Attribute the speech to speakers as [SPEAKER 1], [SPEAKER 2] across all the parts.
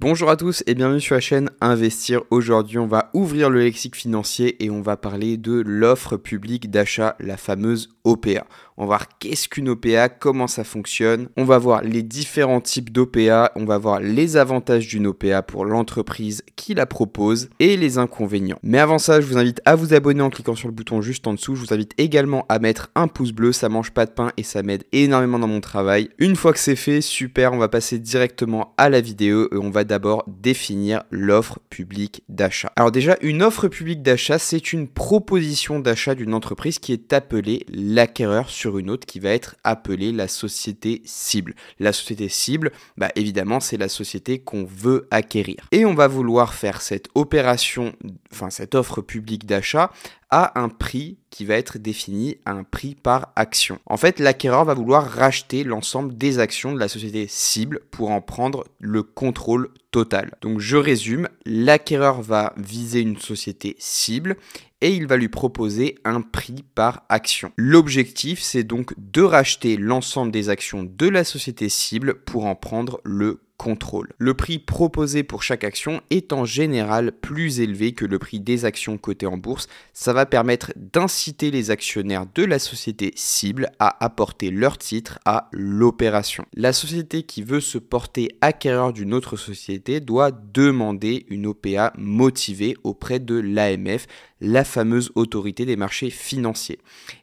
[SPEAKER 1] Bonjour à tous et bienvenue sur la chaîne Investir. Aujourd'hui, on va ouvrir le lexique financier et on va parler de l'offre publique d'achat, la fameuse OPA. On va voir qu'est-ce qu'une OPA, comment ça fonctionne. On va voir les différents types d'OPA. On va voir les avantages d'une OPA pour l'entreprise qui la propose et les inconvénients. Mais avant ça, je vous invite à vous abonner en cliquant sur le bouton juste en dessous. Je vous invite également à mettre un pouce bleu. Ça mange pas de pain et ça m'aide énormément dans mon travail. Une fois que c'est fait, super, on va passer directement à la vidéo et on va d'abord définir l'offre publique d'achat. Alors déjà, une offre publique d'achat, c'est une proposition d'achat d'une entreprise qui est appelée l'acquéreur sur une autre qui va être appelée la société cible. La société cible, bah évidemment, c'est la société qu'on veut acquérir. Et on va vouloir faire cette opération, enfin cette offre publique d'achat un prix qui va être défini à un prix par action. En fait, l'acquéreur va vouloir racheter l'ensemble des actions de la société cible pour en prendre le contrôle total. Donc je résume, l'acquéreur va viser une société cible et il va lui proposer un prix par action. L'objectif, c'est donc de racheter l'ensemble des actions de la société cible pour en prendre le Le prix proposé pour chaque action est en général plus élevé que le prix des actions cotées en bourse. Ça va permettre d'inciter les actionnaires de la société cible à apporter leur titre à l'opération. La société qui veut se porter acquéreur d'une autre société doit demander une OPA motivée auprès de l'AMF, la fameuse autorité des marchés financiers.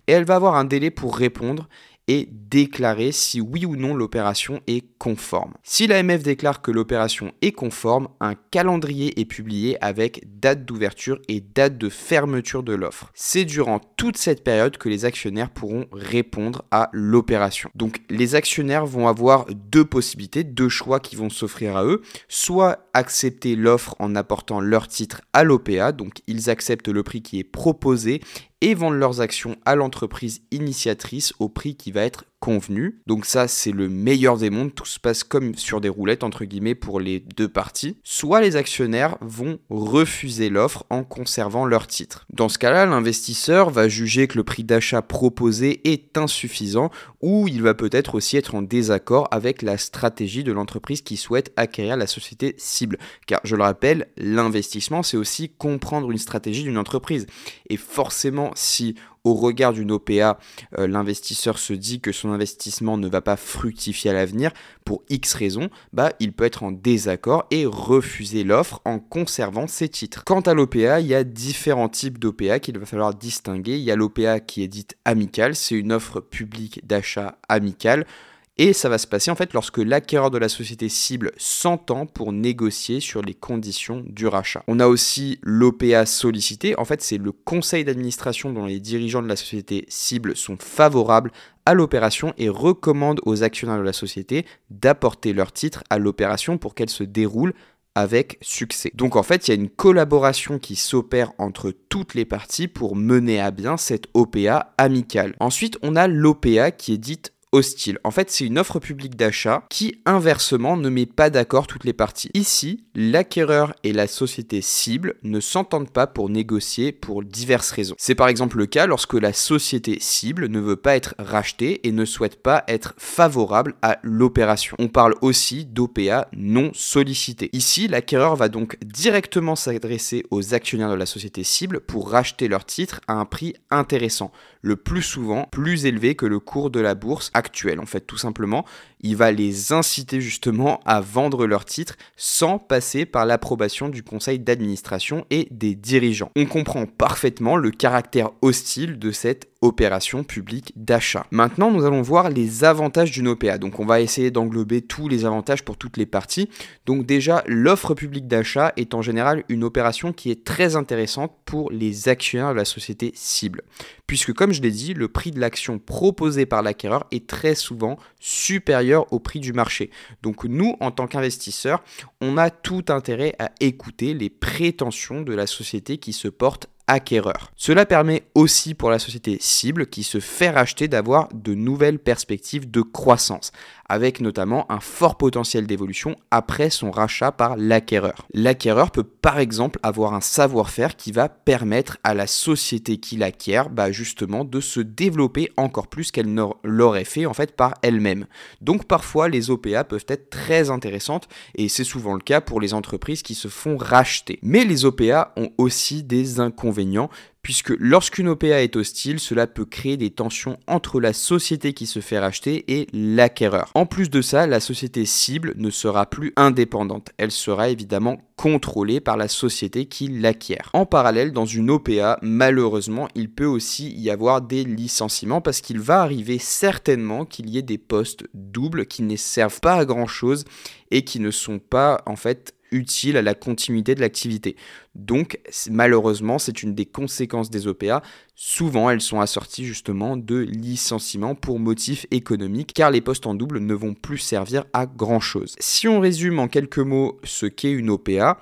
[SPEAKER 1] Et elle va avoir un délai pour répondre et déclarer si oui ou non l'opération est conforme. Si l'AMF déclare que l'opération est conforme, un calendrier est publié avec date d'ouverture et date de fermeture de l'offre. C'est durant toute cette période que les actionnaires pourront répondre à l'opération. Donc les actionnaires vont avoir deux possibilités, deux choix qui vont s'offrir à eux, soit accepter l'offre en apportant leur titre à l'OPA, donc ils acceptent le prix qui est proposé et vendent leurs actions à l'entreprise initiatrice au prix qui va être convenu. Donc ça, c'est le meilleur des mondes. Tout se passe comme sur des roulettes, entre guillemets, pour les deux parties. Soit les actionnaires vont refuser l'offre en conservant leur titre. Dans ce cas-là, l'investisseur va juger que le prix d'achat proposé est insuffisant ou il va peut-être aussi être en désaccord avec la stratégie de l'entreprise qui souhaite acquérir la société cible. Car je le rappelle, l'investissement, c'est aussi comprendre une stratégie d'une entreprise. Et forcément, si au regard d'une OPA, euh, l'investisseur se dit que son investissement ne va pas fructifier à l'avenir pour X raisons, bah, il peut être en désaccord et refuser l'offre en conservant ses titres. Quant à l'OPA, il y a différents types d'OPA qu'il va falloir distinguer. Il y a l'OPA qui est dite amicale, c'est une offre publique d'achat amicale. Et ça va se passer en fait lorsque l'acquéreur de la société cible s'entend pour négocier sur les conditions du rachat. On a aussi l'OPA sollicité. En fait, c'est le conseil d'administration dont les dirigeants de la société cible sont favorables à l'opération et recommandent aux actionnaires de la société d'apporter leur titre à l'opération pour qu'elle se déroule avec succès. Donc en fait, il y a une collaboration qui s'opère entre toutes les parties pour mener à bien cette OPA amicale. Ensuite, on a l'OPA qui est dite hostile. En fait, c'est une offre publique d'achat qui, inversement, ne met pas d'accord toutes les parties. Ici, l'acquéreur et la société cible ne s'entendent pas pour négocier pour diverses raisons. C'est par exemple le cas lorsque la société cible ne veut pas être rachetée et ne souhaite pas être favorable à l'opération. On parle aussi d'OPA non sollicité. Ici, l'acquéreur va donc directement s'adresser aux actionnaires de la société cible pour racheter leur titre à un prix intéressant, le plus souvent plus élevé que le cours de la bourse actuel en fait tout simplement. Il va les inciter justement à vendre leurs titres sans passer par l'approbation du conseil d'administration et des dirigeants. On comprend parfaitement le caractère hostile de cette opération publique d'achat. Maintenant, nous allons voir les avantages d'une OPA. Donc, on va essayer d'englober tous les avantages pour toutes les parties. Donc, déjà, l'offre publique d'achat est en général une opération qui est très intéressante pour les actionnaires de la société cible. Puisque, comme je l'ai dit, le prix de l'action proposée par l'acquéreur est très souvent supérieur au prix du marché. Donc, nous, en tant qu'investisseurs, on a tout intérêt à écouter les prétentions de la société qui se porte acquéreur. Cela permet aussi pour la société cible qui se fait racheter d'avoir de nouvelles perspectives de croissance. Avec notamment un fort potentiel d'évolution après son rachat par l'acquéreur. L'acquéreur peut par exemple avoir un savoir-faire qui va permettre à la société qui l'acquiert bah, justement de se développer encore plus qu'elle l'aurait fait en fait par elle-même. Donc parfois les OPA peuvent être très intéressantes et c'est souvent le cas pour les entreprises qui se font racheter. Mais les OPA ont aussi des inconvénients puisque lorsqu'une OPA est hostile, cela peut créer des tensions entre la société qui se fait racheter et l'acquéreur. En plus de ça, la société cible ne sera plus indépendante, elle sera évidemment contrôlée par la société qui l'acquiert. En parallèle, dans une OPA, malheureusement, il peut aussi y avoir des licenciements parce qu'il va arriver certainement qu'il y ait des postes doubles qui ne servent pas à grand chose et qui ne sont pas en fait utile à la continuité de l'activité. Donc malheureusement, c'est une des conséquences des OPA. Souvent, elles sont assorties justement de licenciements pour motifs économiques, car les postes en double ne vont plus servir à grand-chose. Si on résume en quelques mots ce qu'est une OPA,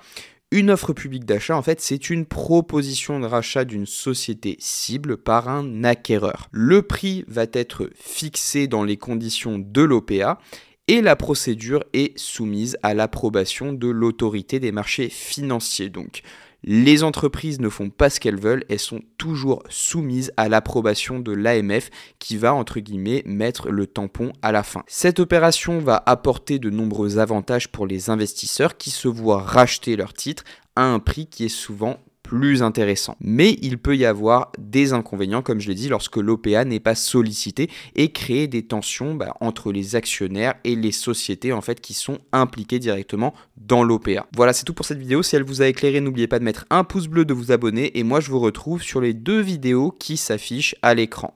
[SPEAKER 1] une offre publique d'achat, en fait, c'est une proposition de rachat d'une société cible par un acquéreur. Le prix va être fixé dans les conditions de l'OPA et la procédure est soumise à l'approbation de l'autorité des marchés financiers. Donc, les entreprises ne font pas ce qu'elles veulent, elles sont toujours soumises à l'approbation de l'AMF qui va, entre guillemets, mettre le tampon à la fin. Cette opération va apporter de nombreux avantages pour les investisseurs qui se voient racheter leurs titres à un prix qui est souvent plus intéressant. Mais il peut y avoir des inconvénients, comme je l'ai dit, lorsque l'OPA n'est pas sollicité et créer des tensions bah, entre les actionnaires et les sociétés en fait qui sont impliquées directement dans l'OPA. Voilà, c'est tout pour cette vidéo. Si elle vous a éclairé, n'oubliez pas de mettre un pouce bleu, de vous abonner et moi je vous retrouve sur les deux vidéos qui s'affichent à l'écran.